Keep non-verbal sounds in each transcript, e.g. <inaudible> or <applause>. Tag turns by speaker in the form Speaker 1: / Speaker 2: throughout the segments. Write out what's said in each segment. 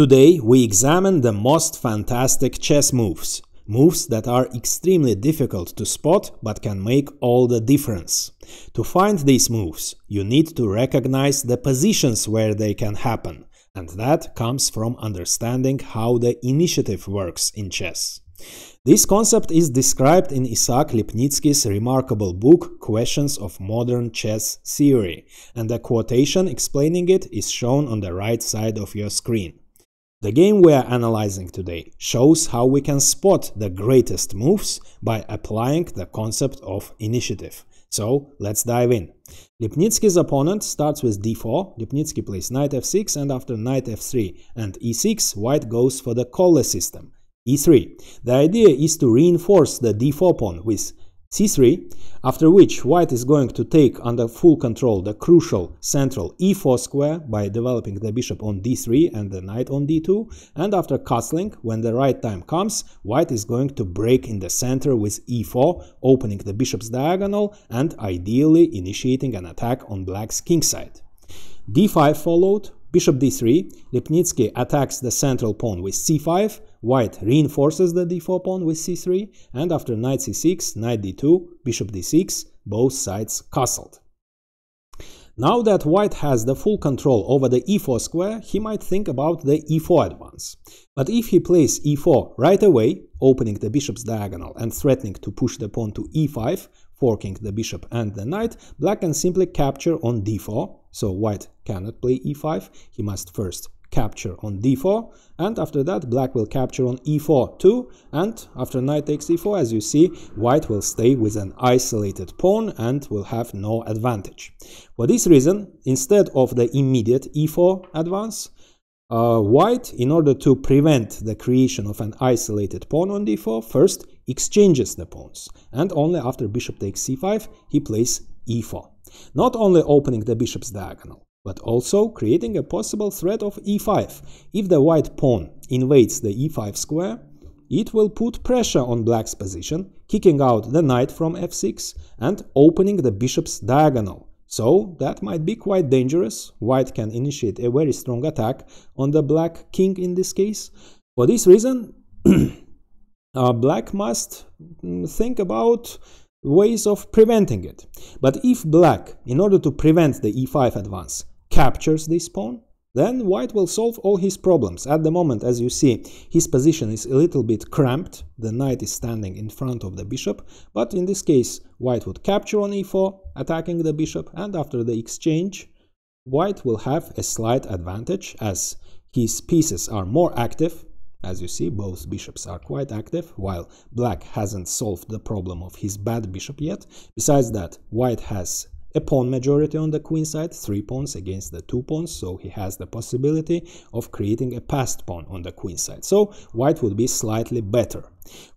Speaker 1: Today we examine the most fantastic chess moves, moves that are extremely difficult to spot but can make all the difference. To find these moves, you need to recognize the positions where they can happen, and that comes from understanding how the initiative works in chess. This concept is described in Isaac Lipnitsky's remarkable book Questions of Modern Chess Theory, and a quotation explaining it is shown on the right side of your screen. The game we are analyzing today shows how we can spot the greatest moves by applying the concept of initiative. So let's dive in. Lipnitsky's opponent starts with d4, Lipnitsky plays knight f6 and after knight f3 and e6 white goes for the Colle system, e3. The idea is to reinforce the d4 pawn with c3, after which white is going to take under full control the crucial central e4 square by developing the bishop on d3 and the knight on d2, and after castling, when the right time comes, white is going to break in the center with e4, opening the bishop's diagonal and ideally initiating an attack on black's kingside. d5 followed, bishop d3, Lipnitsky attacks the central pawn with c5, White reinforces the d4 pawn with c3, and after knight c6, knight d2, bishop d6, both sides castled. Now that white has the full control over the e4 square, he might think about the e4 advance. But if he plays e4 right away, opening the bishop's diagonal and threatening to push the pawn to e5, forking the bishop and the knight, black can simply capture on d4, so white cannot play e5, he must first capture on d4 and after that black will capture on e4 too and after knight takes e4 as you see white will stay with an isolated pawn and will have no advantage. For this reason instead of the immediate e4 advance uh, white in order to prevent the creation of an isolated pawn on d4 first exchanges the pawns and only after bishop takes c5 he plays e4 not only opening the bishop's diagonal but also creating a possible threat of e5. If the white pawn invades the e5 square, it will put pressure on black's position, kicking out the knight from f6 and opening the bishop's diagonal. So that might be quite dangerous. White can initiate a very strong attack on the black king in this case. For this reason, <clears throat> uh, black must mm, think about ways of preventing it. But if black, in order to prevent the e5 advance, captures this pawn, then white will solve all his problems. At the moment, as you see, his position is a little bit cramped, the knight is standing in front of the bishop, but in this case, white would capture on e4, attacking the bishop, and after the exchange, white will have a slight advantage as his pieces are more active, as you see, both bishops are quite active, while black hasn't solved the problem of his bad bishop yet. Besides that, white has a pawn majority on the queen side, three pawns against the two pawns, so he has the possibility of creating a passed pawn on the queen side. So white would be slightly better.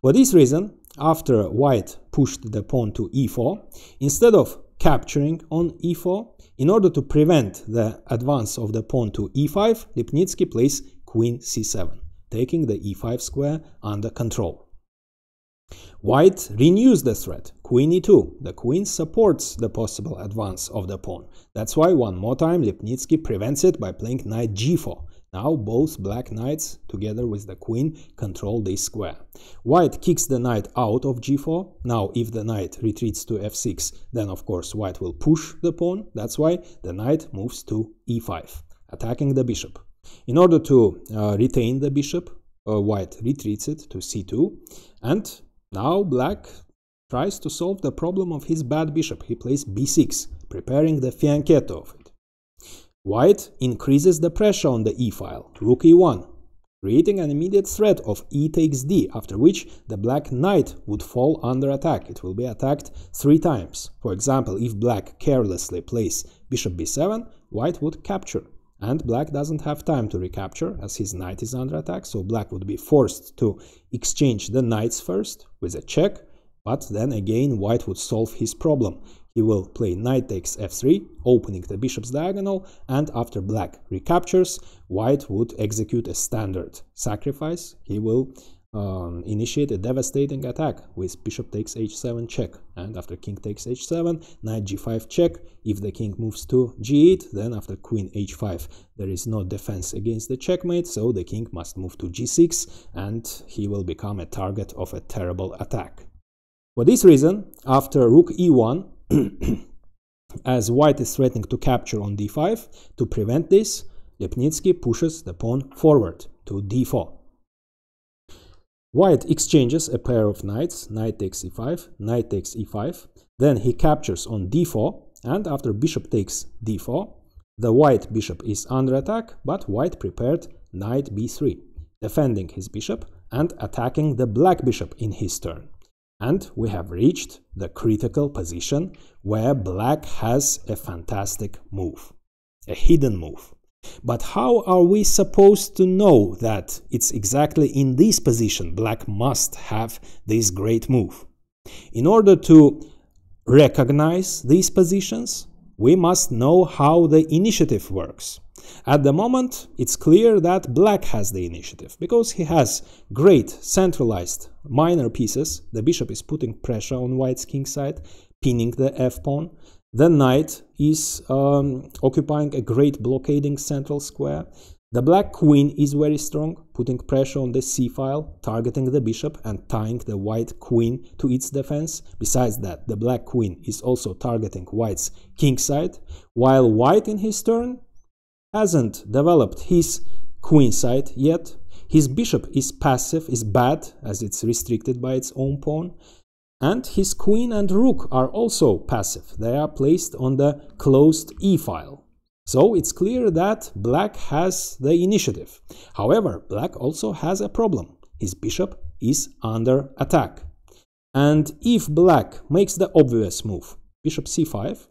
Speaker 1: For this reason, after white pushed the pawn to e4, instead of capturing on e4, in order to prevent the advance of the pawn to e5, Lipnitsky plays queen c7, taking the e5 square under control. White renews the threat, queen e2. The queen supports the possible advance of the pawn. That's why one more time Lipnitsky prevents it by playing knight g4. Now both black knights, together with the queen, control this square. White kicks the knight out of g4. Now if the knight retreats to f6, then of course white will push the pawn. That's why the knight moves to e5, attacking the bishop. In order to uh, retain the bishop, uh, white retreats it to c2 and now black tries to solve the problem of his bad bishop. He plays b6, preparing the fianchetto of it. White increases the pressure on the e-file, rook e1, creating an immediate threat of e takes d, after which the black knight would fall under attack. It will be attacked three times. For example, if black carelessly plays bishop b7, white would capture and black doesn't have time to recapture as his knight is under attack, so black would be forced to exchange the knights first with a check, but then again white would solve his problem. He will play knight takes f3, opening the bishop's diagonal, and after black recaptures, white would execute a standard sacrifice. He will um, initiate a devastating attack with bishop takes h7 check. And after king takes h7 knight g5 check. If the king moves to g8 then after queen h5 there is no defense against the checkmate so the king must move to g6 and he will become a target of a terrible attack. For this reason after rook e1 <coughs> as white is threatening to capture on d5 to prevent this Lipnitsky pushes the pawn forward to d4 White exchanges a pair of knights, knight takes e5, knight takes e5, then he captures on d4, and after bishop takes d4, the white bishop is under attack, but white prepared knight b3, defending his bishop and attacking the black bishop in his turn. And we have reached the critical position where black has a fantastic move, a hidden move. But how are we supposed to know that it's exactly in this position black must have this great move? In order to recognize these positions, we must know how the initiative works. At the moment, it's clear that black has the initiative because he has great centralized minor pieces. The bishop is putting pressure on white's king side, pinning the f-pawn. The knight is um, occupying a great blockading central square. The black queen is very strong, putting pressure on the c-file, targeting the bishop and tying the white queen to its defense. Besides that, the black queen is also targeting white's king side, while white in his turn hasn't developed his queen side yet. His bishop is passive, is bad, as it's restricted by its own pawn. And his queen and rook are also passive. They are placed on the closed e-file. So it's clear that black has the initiative. However, black also has a problem. His bishop is under attack. And if black makes the obvious move, bishop c5,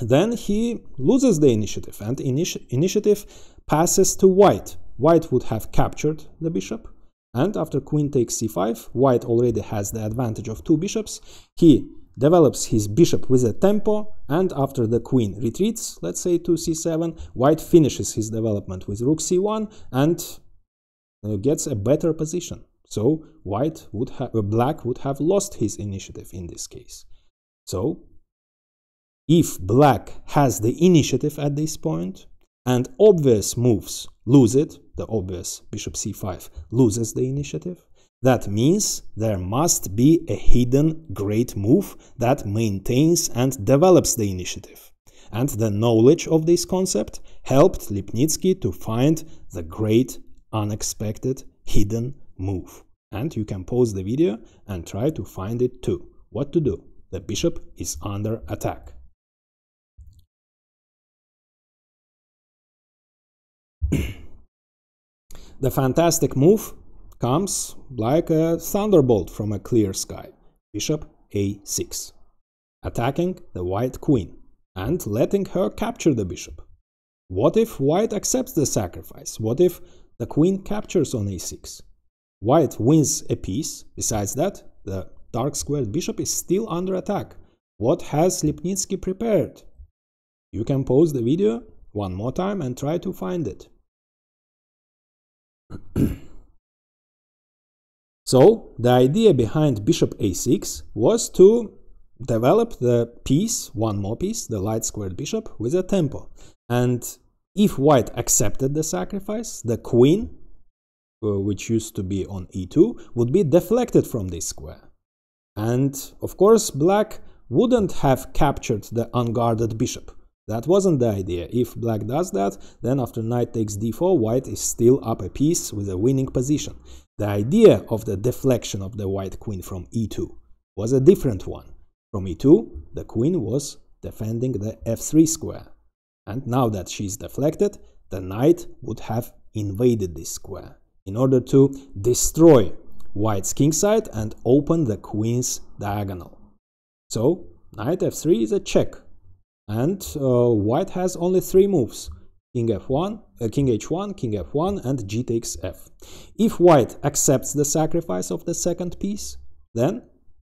Speaker 1: then he loses the initiative and initi initiative passes to white. White would have captured the bishop and after queen takes c5, white already has the advantage of two bishops. He develops his bishop with a tempo, and after the queen retreats, let's say to c7, white finishes his development with rook c1 and uh, gets a better position. So white would have, uh, black would have lost his initiative in this case. So if black has the initiative at this point, and obvious moves lose it, the obvious bishop c5 loses the initiative, that means there must be a hidden great move that maintains and develops the initiative. And the knowledge of this concept helped Lipnitsky to find the great unexpected hidden move. And you can pause the video and try to find it too. What to do? The bishop is under attack. <clears throat> the fantastic move comes like a thunderbolt from a clear sky. Bishop a6, attacking the white queen and letting her capture the bishop. What if white accepts the sacrifice? What if the queen captures on a6? White wins a piece. Besides that, the dark squared bishop is still under attack. What has Lipnitsky prepared? You can pause the video one more time and try to find it. <clears throat> so the idea behind bishop a6 was to develop the piece, one more piece, the light squared bishop, with a tempo. And if white accepted the sacrifice, the queen, uh, which used to be on e2, would be deflected from this square. And of course, black wouldn't have captured the unguarded bishop. That wasn't the idea. If black does that, then after knight takes d4, white is still up a piece with a winning position. The idea of the deflection of the white queen from e2 was a different one. From e2, the queen was defending the f3 square. And now that she's deflected, the knight would have invaded this square in order to destroy white's kingside and open the queen's diagonal. So, knight f3 is a check and uh, white has only three moves king f1 uh, king h1 king f1 and g takes f if white accepts the sacrifice of the second piece then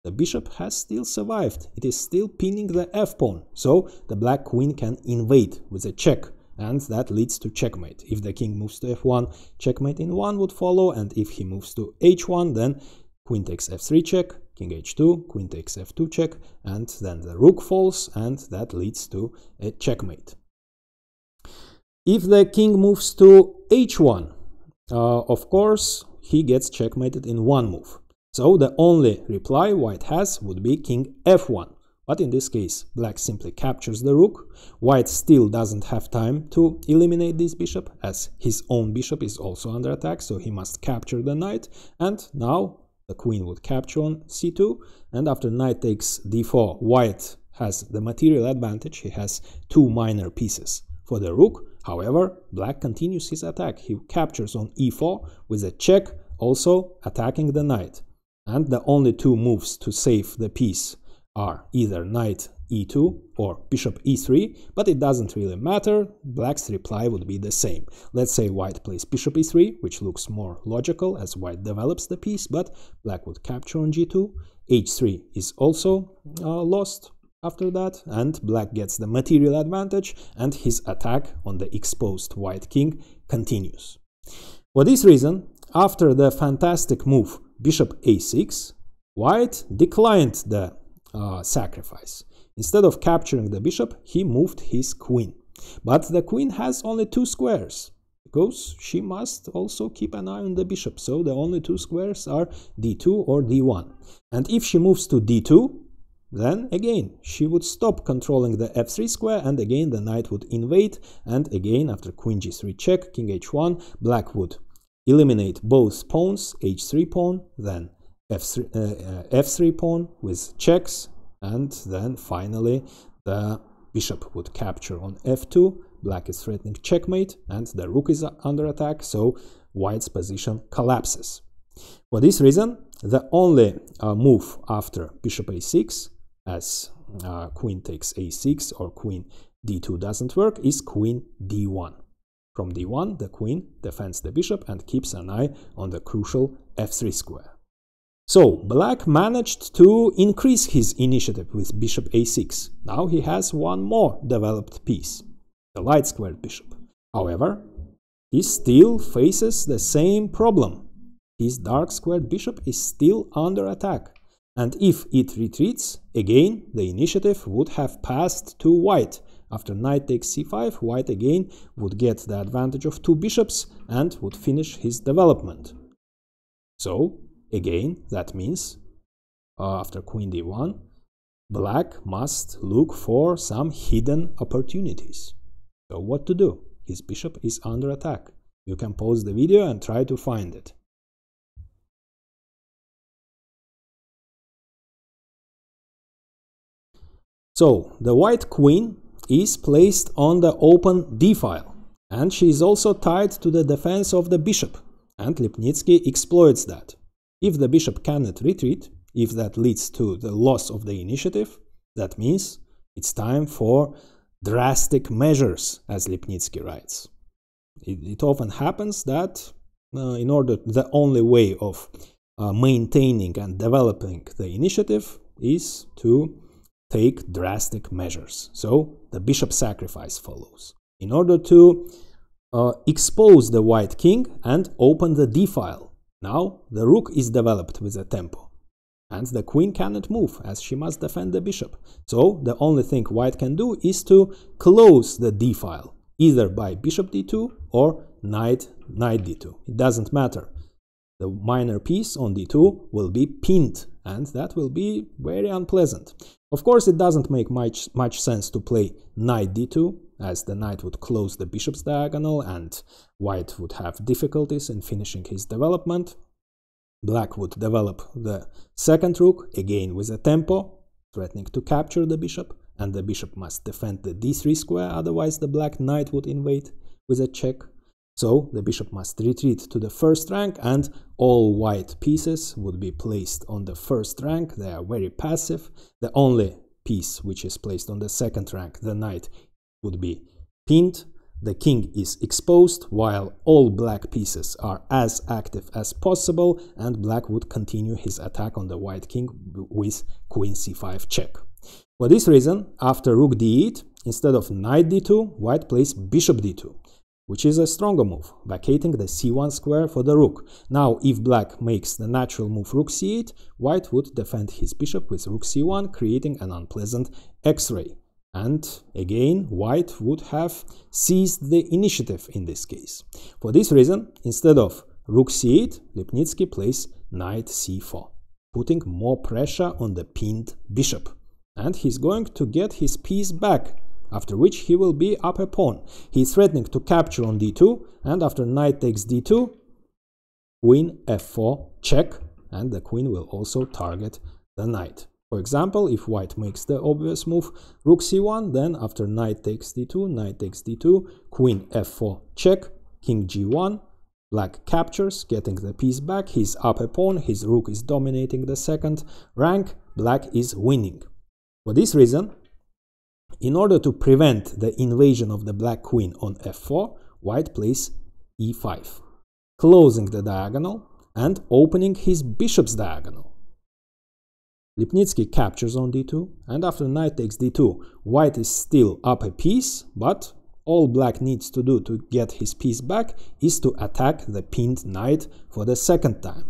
Speaker 1: the bishop has still survived it is still pinning the f pawn so the black queen can invade with a check and that leads to checkmate. If the king moves to f1, checkmate in 1 would follow, and if he moves to h1, then queen takes f3 check, king h2, queen takes f2 check, and then the rook falls, and that leads to a checkmate. If the king moves to h1, uh, of course, he gets checkmated in one move. So the only reply white has would be king f1. But in this case, black simply captures the rook. White still doesn't have time to eliminate this bishop, as his own bishop is also under attack, so he must capture the knight. And now the queen would capture on c2, and after knight takes d4, white has the material advantage, he has two minor pieces. For the rook, however, black continues his attack. He captures on e4 with a check, also attacking the knight. And the only two moves to save the piece are either knight e2 or bishop e3, but it doesn't really matter, black's reply would be the same. Let's say white plays bishop e3, which looks more logical as white develops the piece, but black would capture on g2, h3 is also uh, lost after that, and black gets the material advantage, and his attack on the exposed white king continues. For this reason, after the fantastic move bishop a6, white declined the uh, sacrifice. Instead of capturing the bishop, he moved his queen. But the queen has only two squares, because she must also keep an eye on the bishop, so the only two squares are d2 or d1. And if she moves to d2, then again she would stop controlling the f3 square and again the knight would invade and again after queen g3 check, king h1, black would eliminate both pawns, h3 pawn, then f3, uh, f3 pawn with checks and then finally the bishop would capture on f2 black is threatening checkmate and the rook is under attack so white's position collapses. For this reason the only uh, move after bishop a6 as uh, queen takes a6 or queen d2 doesn't work is queen d1 from d1 the queen defends the bishop and keeps an eye on the crucial f3 square so black managed to increase his initiative with bishop a6. Now he has one more developed piece, the light squared bishop. However, he still faces the same problem. His dark squared bishop is still under attack. And if it retreats, again the initiative would have passed to white. After knight takes c5, white again would get the advantage of two bishops and would finish his development. So Again, that means uh, after queen d1, black must look for some hidden opportunities. So what to do? His bishop is under attack. You can pause the video and try to find it. So, the white queen is placed on the open d-file, and she is also tied to the defense of the bishop, and Lipnitsky exploits that. If the bishop cannot retreat, if that leads to the loss of the initiative, that means it's time for drastic measures, as Lipnitsky writes. It, it often happens that uh, in order, the only way of uh, maintaining and developing the initiative is to take drastic measures. So the bishop sacrifice follows. In order to uh, expose the white king and open the d-file, now the rook is developed with a tempo, and the queen cannot move as she must defend the bishop. So the only thing white can do is to close the d-file, either by bishop d2 or knight knight d2. It doesn't matter. The minor piece on d2 will be pinned, and that will be very unpleasant. Of course, it doesn't make much, much sense to play knight d2, as the knight would close the bishop's diagonal and white would have difficulties in finishing his development. Black would develop the second rook, again with a tempo, threatening to capture the bishop, and the bishop must defend the d3 square, otherwise the black knight would invade with a check. So the bishop must retreat to the first rank and all white pieces would be placed on the first rank. They are very passive. The only piece which is placed on the second rank, the knight, would be pinned, the king is exposed while all black pieces are as active as possible and black would continue his attack on the white king with queen c5 check. For this reason, after rook d8, instead of knight d2, white plays bishop d2, which is a stronger move, vacating the c1 square for the rook. Now, if black makes the natural move rook c8, white would defend his bishop with rook c1, creating an unpleasant x-ray. And again, white would have seized the initiative in this case. For this reason, instead of rook c8, Lipnitsky plays knight c4, putting more pressure on the pinned bishop. And he's going to get his piece back, after which he will be up a pawn. He's threatening to capture on d2, and after knight takes d2, queen f4 check, and the queen will also target the knight. For example, if white makes the obvious move rook c1, then after knight takes d2, knight takes d2, queen f4 check, king g1, black captures, getting the piece back, he's up a pawn, his rook is dominating the second rank, black is winning. For this reason, in order to prevent the invasion of the black queen on f4, white plays e5, closing the diagonal and opening his bishop's diagonal. Lipnitsky captures on d2, and after knight takes d2, white is still up a piece, but all black needs to do to get his piece back is to attack the pinned knight for the second time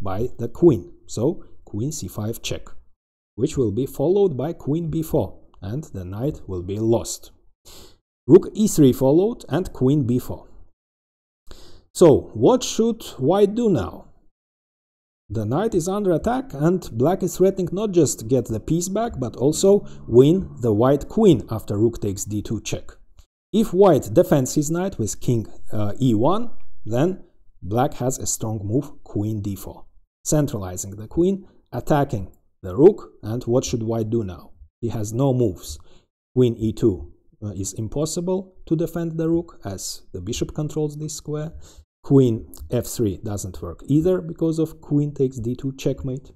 Speaker 1: by the queen. So queen c5 check, which will be followed by queen b4, and the knight will be lost. Rook e3 followed and queen b4. So what should white do now? The knight is under attack and black is threatening not just get the piece back, but also win the white queen after rook takes d2 check. If white defends his knight with king uh, e1, then black has a strong move, queen d4, centralizing the queen, attacking the rook, and what should white do now? He has no moves. Queen e2 uh, is impossible to defend the rook as the bishop controls this square. Queen f3 doesn't work either because of queen takes d2 checkmate.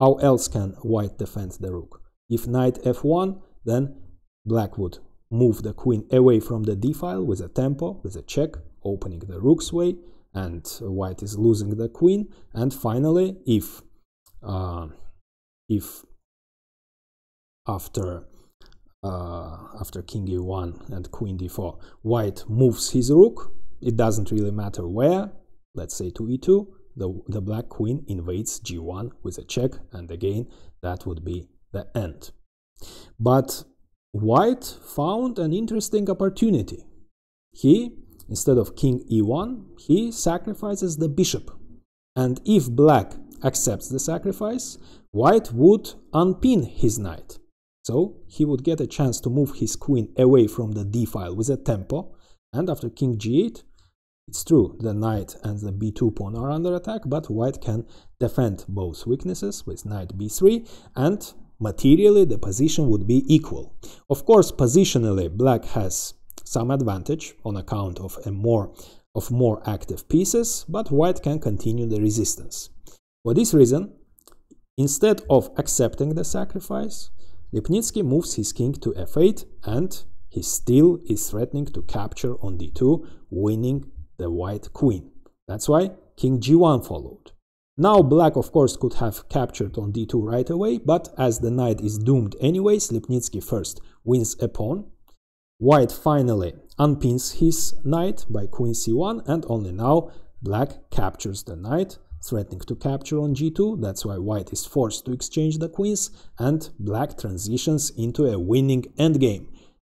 Speaker 1: How else can white defend the rook? If knight f1, then black would move the queen away from the d file with a tempo, with a check, opening the rook's way, and white is losing the queen. And finally, if uh, if after uh, after king e1 and queen d4, white moves his rook, it doesn't really matter where, let's say to e2, the, the black queen invades g1 with a check, and again, that would be the end. But white found an interesting opportunity. He, instead of king e1, he sacrifices the bishop. And if black accepts the sacrifice, white would unpin his knight. So he would get a chance to move his queen away from the d file with a tempo, and after king g8, it's true, the knight and the b2 pawn are under attack, but white can defend both weaknesses with knight b3, and materially the position would be equal. Of course, positionally, black has some advantage on account of a more of more active pieces, but white can continue the resistance. For this reason, instead of accepting the sacrifice, Lipnitsky moves his king to f8 and he still is threatening to capture on d2, winning the white queen. That's why king g1 followed. Now black of course could have captured on d2 right away, but as the knight is doomed anyways, Lipnitsky first wins a pawn. White finally unpins his knight by queen c1 and only now black captures the knight, threatening to capture on g2, that's why white is forced to exchange the queens, and black transitions into a winning endgame,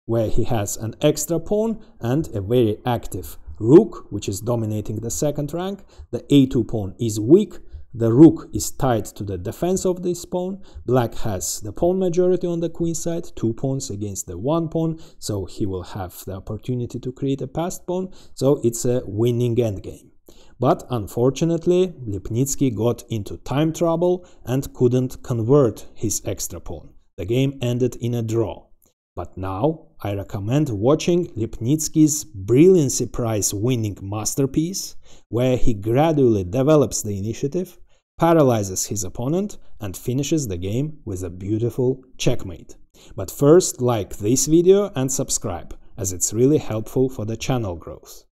Speaker 1: where he has an extra pawn and a very active rook, which is dominating the second rank. The a2 pawn is weak. The rook is tied to the defense of this pawn. Black has the pawn majority on the queen side, two pawns against the one pawn, so he will have the opportunity to create a passed pawn. So it's a winning endgame. But unfortunately, Lipnitsky got into time trouble and couldn't convert his extra pawn. The game ended in a draw. But now I recommend watching Lipnitsky's Brilliancy Prize winning masterpiece, where he gradually develops the initiative, paralyzes his opponent, and finishes the game with a beautiful checkmate. But first like this video and subscribe, as it's really helpful for the channel growth.